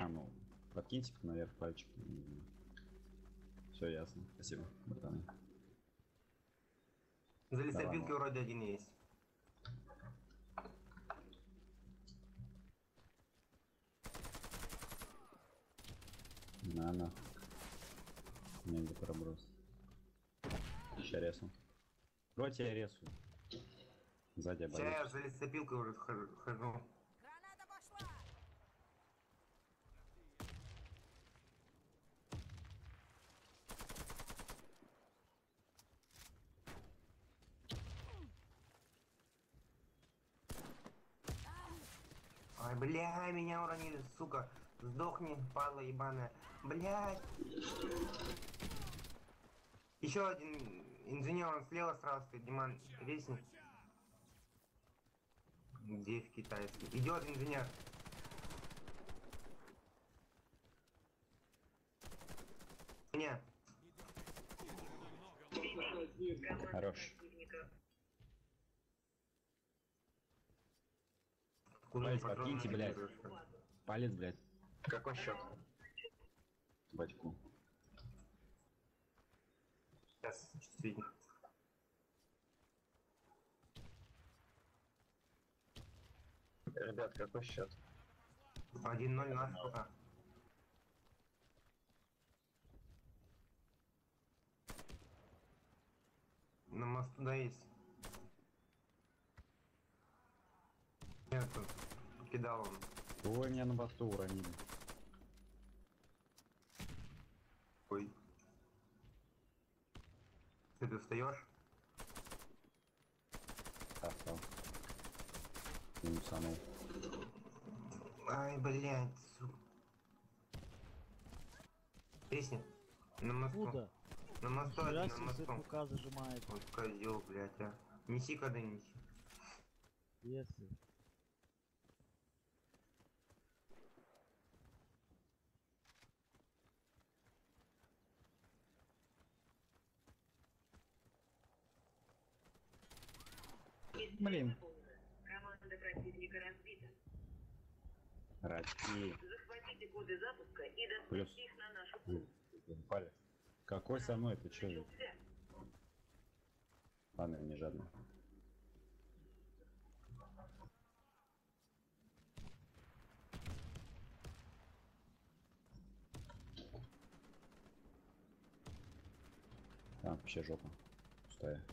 А, ну, подкиньте наверх пальчик. Все ясно. Спасибо, братаны. За лесопилки Давай. вроде один есть. На, на. Негде проброс. Сейчас ресну. Давайте я ресу. Сзади Сейчас я за лесопилкой уже хожу. Ай, бля, меня уронили, сука. Сдохни, падла ебаная. Блядь. Еще один инженер, он слева сразу стоит, Диман, весник. Где в китайский? Идет инженер. Не, Команда Хорош. противника. Куда подкиньте, блядь. Палец, блядь, Какой счет? батьку. Сейчас, чувствительно. Ребят, какой счет? 1-0 наш пока. На мосту да есть. Нет, тут кидал он. Ой, меня на борту уронили. Ой. Ты, встаешь? А, встал. Минусанул. Ай, блядь, сука. Песня. На мосту. Куда? На мосту, один, Хера на мосту. ЗПК зажимает. Вот козел, блядь, а. Неси когда-нибудь. Если. Блин. Команда противника разбита. Раки. Захватите коды запуска и Плюс. доставьте их на нашу. Палец. Какой со мной? Ты чё? Ладно, не жадно. А, вообще жопа. Пустая.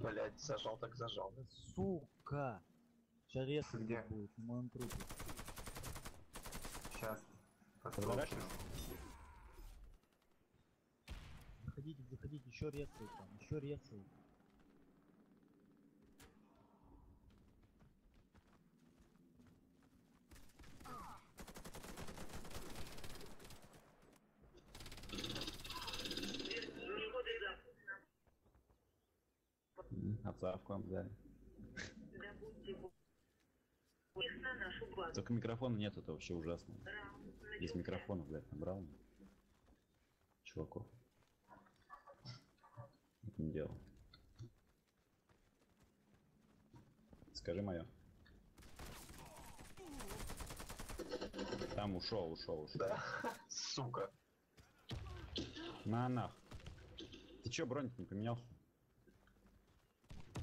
Блять, зажал так зажал. Да сука! Сейчас резко Где? будет на моем трупе. Сейчас. Разворачиваешь? Заходите, заходите, еще резко там, еще резко. Отставку вам дали. Только микрофона нет, это вообще ужасно. Начался. микрофона, блядь, набрал. Чуваков. Это не делал. Скажи мое. Там ушел, ушел, ушел. Сука. На нах. Ты чё, бронь не поменялся?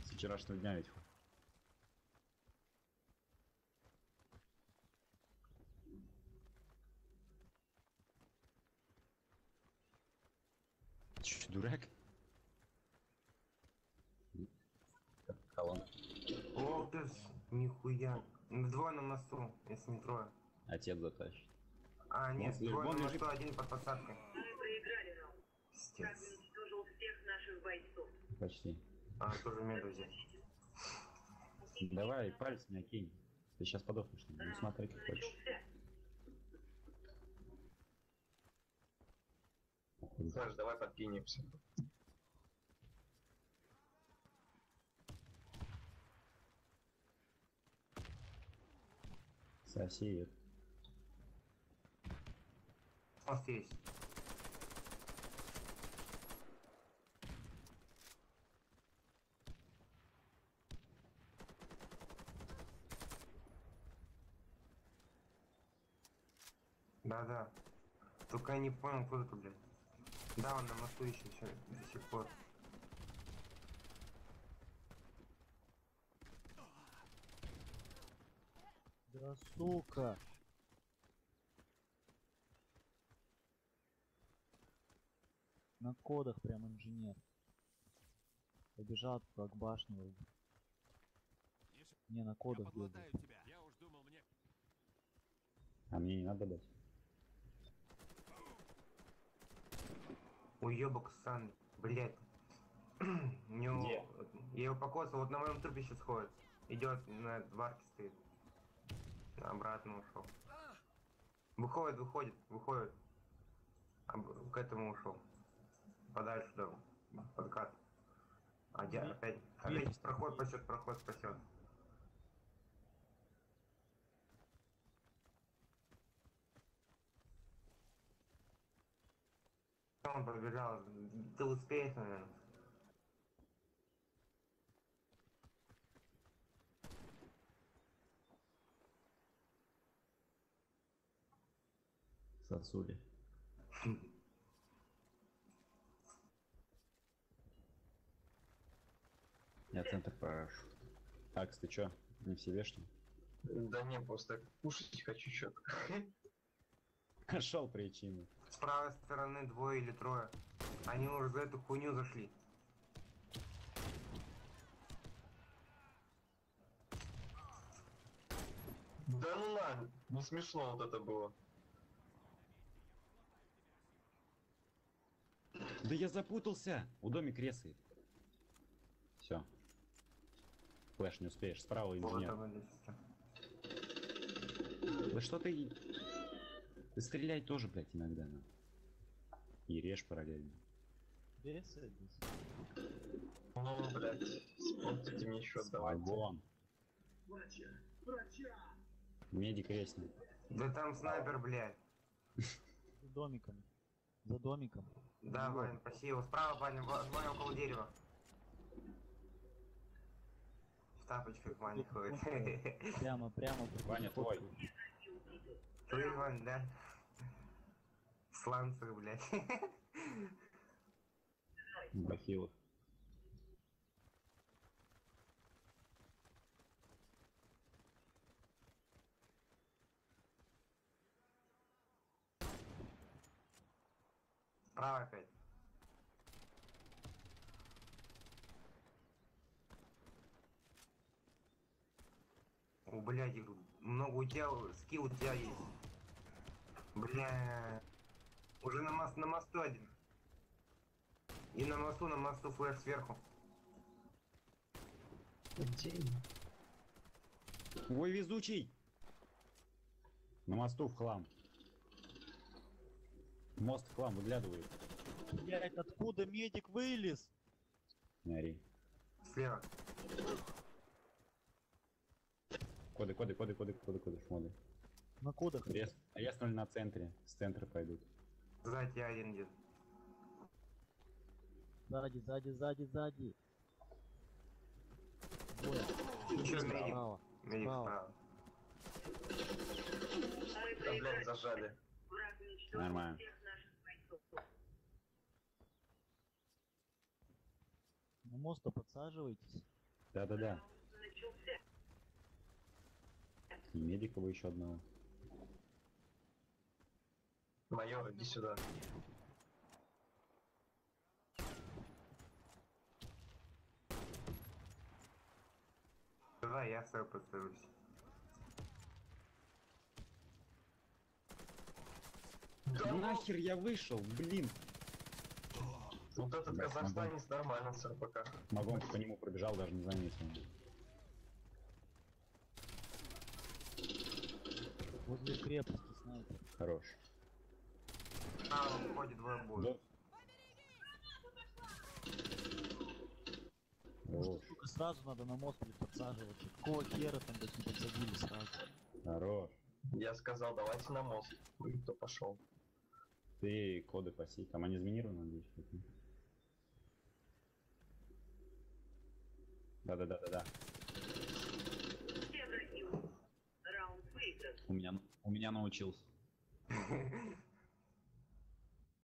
С вчерашнего дня ведь. Чё, дурак? Колонн. О, ты ж, нихуя. Двое на мосту, если не трое. Отец затащит. А, нет, Вон, двое на мосту, один под посадкой. Мы проиграли. Как Пиздец. уничтожил всех наших бойцов. Почти. А, тоже медузе. Давай, палец меня кинь. Ты сейчас подохнешь. Ну Раунд смотри, как хочешь. Саш, давай подкинемся. Сосед. Есть. Да-да. Только я не понял, кто это, блядь. Да, он на мосту еще все, до сих пор. Да сука. На кодах прям инженер. Побежал туда к башне вроде. Не, на Я кодах подлатаю тебя. Я уж думал, мне... А мне не надо дать. Уебок сан, блядь. Него- Где? Я его покосил, вот на моем трупе сейчас ходит. Идет, на варке стоит. Обратно ушел. Выходит, выходит, выходит. Об- К этому ушел. Подальше, да. Подкат. А я опять, опять проход спасет, проход спасет. Он побежал. Ты успеешь, наверное. Сосули. Я центр прошу. Акс, ты чё? Не в себе, что? Да не, просто кушать хочу что-то. Нашел причину. С правой стороны двое или трое. Они уже за эту хуйню зашли. Да ну на, не смешно вот это было. Да я запутался! У домик резает. Все. Флэш, не успеешь. Справа Вот инженер. что. Да что ты... Ты стреляй тоже, блядь, иногда, на. И режь параллельно. Бесит здесь. Ну, блядь, спортите мне еще давайте. Вагон. Медик резнет. Да там снайпер, блядь. За домиком. За домиком. Да, Вань, спасибо. Справа, Ваня, Ва- Ваня около дерева. В тапочках Ваня ходит. Прямо, прямо. Ваня, твой. Ты, Вань, да? В сланцах, блядь. Бахилов. Справа опять. О, блядь, много у тебя, скилл у тебя есть. Бля. Уже на, мост, на мосту один. И на мосту, на мосту флеш сверху. Ой, везучий! На мосту в хлам. Мост в хлам выглядывает. Блять, откуда медик вылез? Не ори. Слева. Коды, коды, коды, коды, коды, коды, шмоды. На кодах. Рез, резнули на центре. С центра пойдут. Сзади один идет. Сзади, сзади, сзади, сзади. Двое. Еще медик. Справа. Медик Справа. справа. Мы Да, блядь, зажали. Нормально. всех наших бойцов. На мост подсаживайтесь. Да-да-да. И медикова еще одного. Майор, иди сюда. Давай, я свой подсажусь. Да ну, Нахер я вышел, блин! Вот этот Блядь, казахстанец нормально с РПК. Магон по нему пробежал, даже не заметил. Возле крепости снайпер. Хорош. А, в ходе двое Да. будет. Хорош. Сука, сразу надо на мост блядь, подсаживаться. Какого хера там блядь, не подсадили сразу? Хорош. Я сказал, давайте на мост. И кто пошел? Ты коды паси. Там они заминированы, надеюсь. Да-да-да-да-да. У меня, у меня научился.